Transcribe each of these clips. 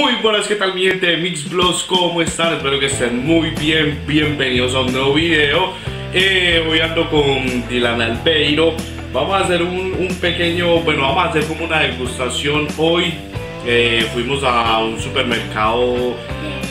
Muy buenas, ¿qué tal mi gente de Mixblogs? ¿Cómo están? Espero que estén muy bien, bienvenidos a un nuevo video. Eh, Hoy ando con Dylan Albeiro. Vamos a hacer un, un, pequeño, bueno, vamos a hacer como una degustación. Hoy eh, fuimos a un supermercado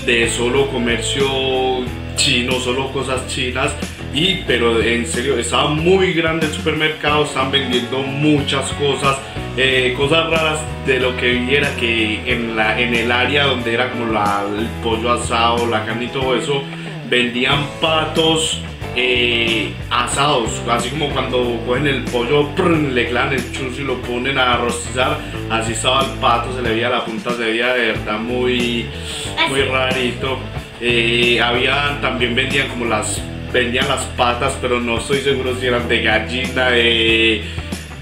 de solo comercio chino, solo cosas chinas. Y pero en serio estaba muy grande el supermercado, están vendiendo muchas cosas, eh, cosas raras de lo que viera que en, la, en el área donde era como la, el pollo asado, la carne y todo eso, vendían patos eh, asados, así como cuando cogen el pollo, le clavan el chus y lo ponen a rostizar, así estaba el pato, se le veía la punta, se veía de verdad muy, muy rarito. Eh, había, también vendían como las vendían las patas, pero no estoy seguro si eran de gallina, de,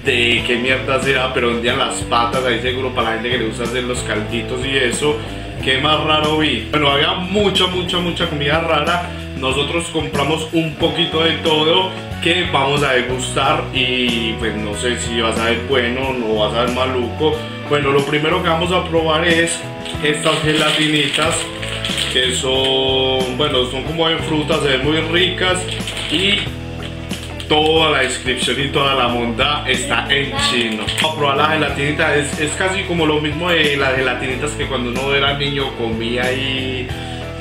de qué mierda era, pero vendían las patas, ahí seguro para la gente que le gusta hacer los calditos y eso. ¿Qué más raro vi? Pero había mucha, mucha, mucha comida rara. Nosotros compramos un poquito de todo que vamos a degustar y pues no sé si va a ser bueno o va a ser maluco. Bueno, lo primero que vamos a probar es estas gelatinitas que son, bueno, son como de frutas, se ven muy ricas y toda la descripción y toda la monda está en chino. A probar la gelatinita, es, es, casi como lo mismo de las gelatinitas que cuando uno era niño comía y,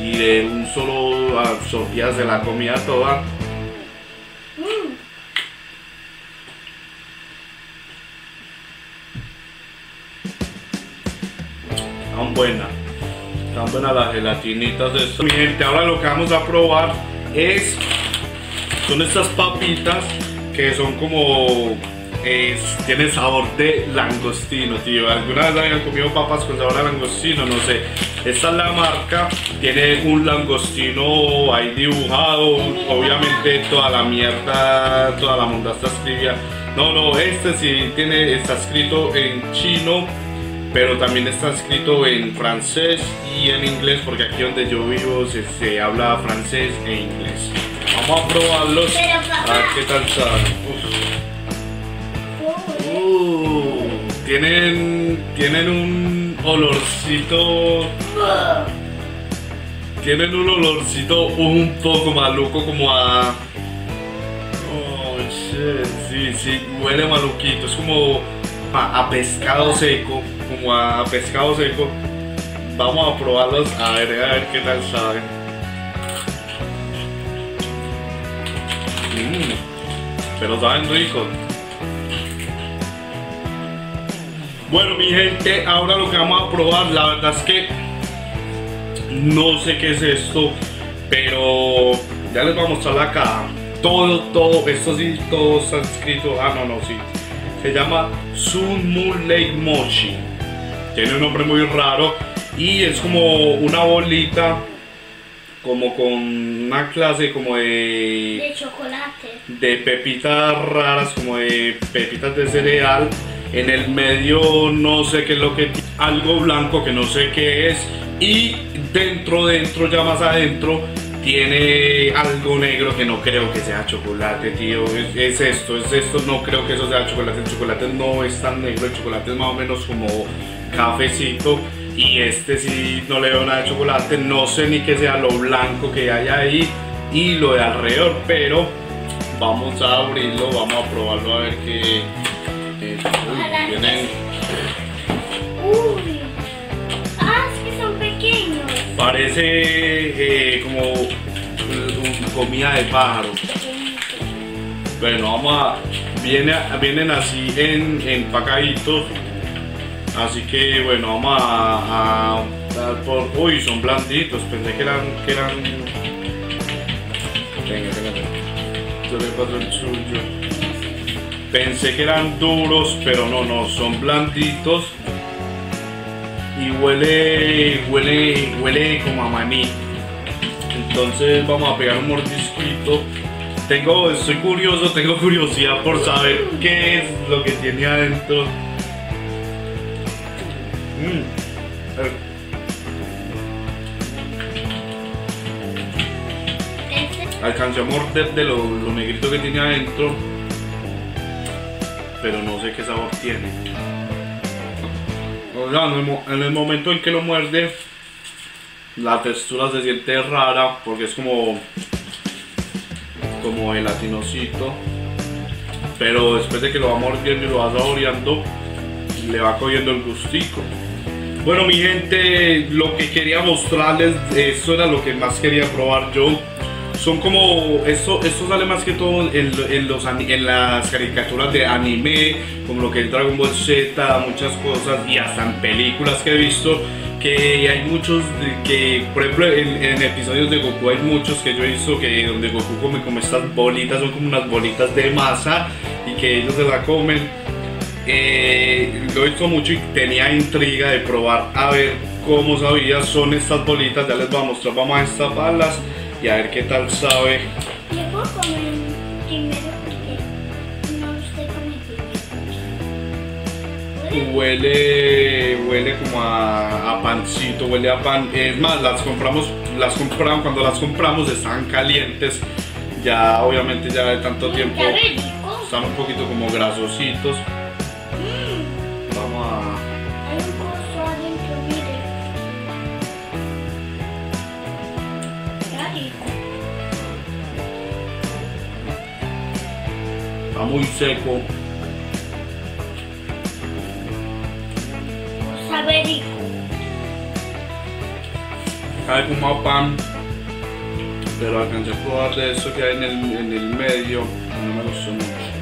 y de un solo absorbía de la comida toda. Tan buena están buenas las gelatinitas. Mi gente, ahora lo que vamos a probar es, son estas papitas que son como, es, tienen sabor de langostino, tío. ¿Alguna vez habían comido papas con sabor a langostino? No sé. Esta es la marca, tiene un langostino ahí dibujado, obviamente toda la mierda, toda la monda está escrita. No, no, este sí tiene, está escrito en chino pero también está escrito en francés y en inglés porque aquí donde yo vivo se, habla francés e inglés. Vamos a probarlos a ver qué tal saben. Uh, tienen, tienen un olorcito. Tienen un olorcito un poco maluco como a. Oh shit, sí, sí, huele maluquito. Es como a pescado seco como a pescado seco. Vamos a probarlos a ver, a ver qué tal saben. Mm, pero saben ricos. Bueno mi gente, ahora lo que vamos a probar, la verdad es que no sé qué es esto, pero ya les voy a mostrar la caja. Todo, todo, esto sí, todo está escrito, ah no, no, sí. Se llama Sun Moon Lake Mochi. Tiene un nombre muy raro y es como una bolita como con una clase como de de chocolate. de pepitas raras como de pepitas de cereal. En el medio no sé qué es lo que algo blanco que no sé qué es. Y dentro dentro ya más adentro tiene algo negro que no creo que sea chocolate, tío. Es, esto, es esto, no creo que eso sea chocolate. El chocolate no es tan negro, el chocolate es más o menos como cafecito. Y este sí no le veo nada de chocolate, no sé ni que sea lo blanco que hay ahí y lo de alrededor, pero vamos a abrirlo, vamos a probarlo a ver qué... tienen... Uy, ah, Parece eh, como comida de pájaro. Bueno, vamos a... Viene, vienen así en empacaditos Así que bueno, vamos a, dar por... Uy, son blanditos, pensé que eran... Que eran... Venga, venga, Yo le paso el suyo. Pensé que eran duros, pero no, no, son blanditos. Y huele, huele, huele como a maní. Entonces vamos a pegar un mordisquito. Tengo, estoy curioso, tengo curiosidad por saber qué es lo que tiene adentro. Mm. Alcancé a morder de lo, lo negrito que tiene adentro, pero no sé qué sabor tiene. O sea, en el, mo- en el momento en que lo muerde, la textura se siente rara porque es como como gelatinosito. Pero después de que lo va mordiendo y lo va saboreando, le va cogiendo el gustico. Bueno, mi gente, lo que quería mostrarles, eso era lo que más quería probar yo. Son como, esto, esto sale más que todo en, en los, en las caricaturas de anime, como lo que es Dragon Ball Z, muchas cosas, y hasta en películas que he visto, que hay muchos, que por ejemplo en, en episodios de Goku hay muchos que yo he visto que donde Goku come como estas bolitas, son como unas bolitas de masa, y que ellos se la comen. Eh, lo he visto mucho y tenía intriga de probar a ver cómo sabía son estas bolitas. Ya les voy a mostrar, vamos a destaparlas y a ver qué tal sabe. ¿Le puedo comer primero porque no estoy comiendo? Huele, huele como a, a pancito, huele a pan. Es más, las compramos, las compramos, cuando las compramos estaban calientes. Ya obviamente ya de tanto tiempo están un poquito como grasositos. Muy seco. Sabe rico. Sabe como a pan. Pero alcancé a probar de eso que hay en el, en el medio. No me gustó mucho.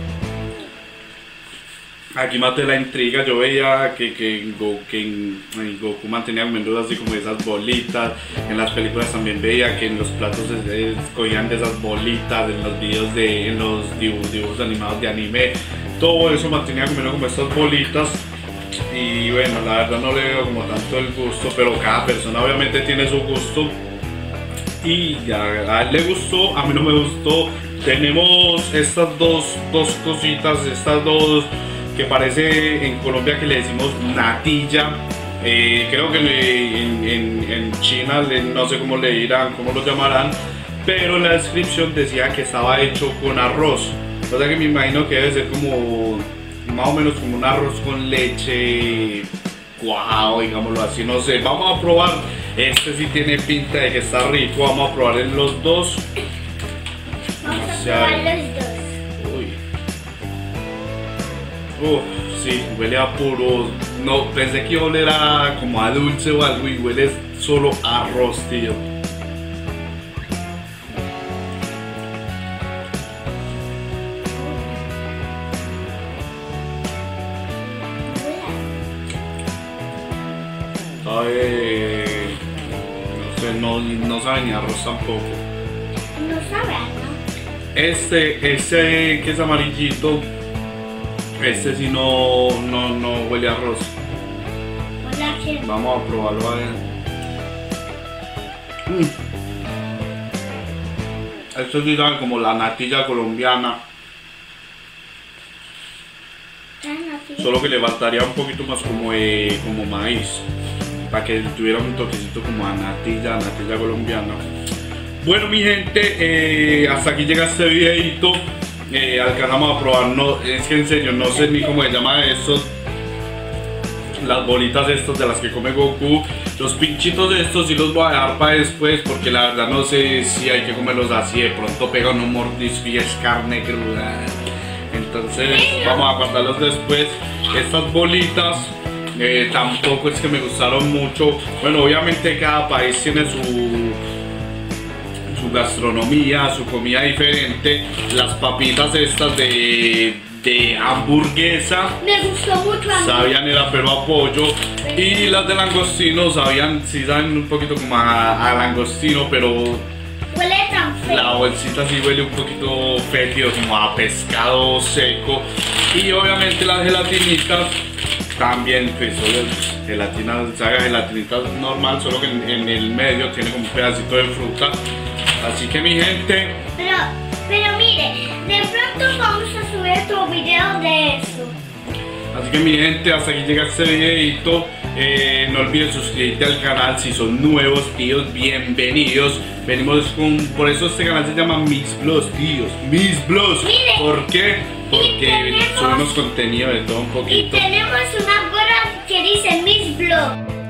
Aquí maté la intriga. Yo veía que, que, en Go- que en, en Goku mantenía comiendo así como esas bolitas. En las películas también veía que en los platos es- es- cogían de esas bolitas. En los videos de. En los dibu- dibujos animados de anime. Todo eso mantenía comiendo como estas bolitas. Y bueno, la verdad no le veo como tanto el gusto, pero cada persona obviamente tiene su gusto. Y ya, a él le gustó, a mí no me gustó. Tenemos estas dos, dos cositas, estas dos que parece en Colombia que le decimos natilla. Eh, creo que en, en- en China no sé cómo le dirán, cómo lo llamarán, pero en la descripción decía que estaba hecho con arroz. O sea que me imagino que debe ser como más o menos como un arroz con leche cuajado, digámoslo así, no sé. Vamos a probar. Este sí tiene pinta de que está rico. Vamos a probar en los dos. Vamos a probar los dos. Uf, sí, huele a puro. No, pensé que iba a oler a como a dulce o algo y huele solo a arroz, tío. Sabe. No sé, no, no sabe ni arroz tampoco. No sabe, ¿no? Este, este que es amarillito, este sí no, no, no huele a arroz. Vamos a probarlo a ver. Mm. Esto sí sabe como la natilla colombiana, así. solo que le faltaría un poquito más como, como maíz, para que tuviera un toquecito como a natilla, natilla colombiana. Bueno mi gente, eh, hasta aquí llega este videito. Eh, alcanzamos a probar, no, es que en no sé ni cómo se llama esto. Las bolitas estas de las que come Goku. Los pinchitos de estos sí los voy a dejar para después porque la verdad no sé si hay que comerlos así. De pronto pegan un mordisco y es carne cruda. Entonces vamos a guardarlos después. Estas bolitas eh, tampoco es que me gustaron mucho. Bueno, obviamente cada país tiene su su gastronomía, su comida diferente. Las papitas estas de, de hamburguesa Me gustó mucho a mí. sabían era pero a pollo. Y las de langostino sabían, sí saben un poquito como a, a langostino, pero Huele tan feo. la bolsita sí huele un poquito fétido, como a pescado seco. Y obviamente las gelatinitas también, pues solo gelatina, saga gelatinita normal, solo que en, en el medio tiene como un pedacito de fruta. Así que mi gente, Pero, pero mire, de pronto vamos a subir otro video de eso. Así que mi gente, hasta aquí llega este videito. Eh, no olviden suscribirte al canal si son nuevos, tíos, bienvenidos. Venimos con, por eso este canal se llama Mis Blogs, tíos, Mis Blogs. Mire. ¿Por qué? Porque tenemos- subimos contenido de todo un Y poquito. tenemos una gorra que dice Miss Chao.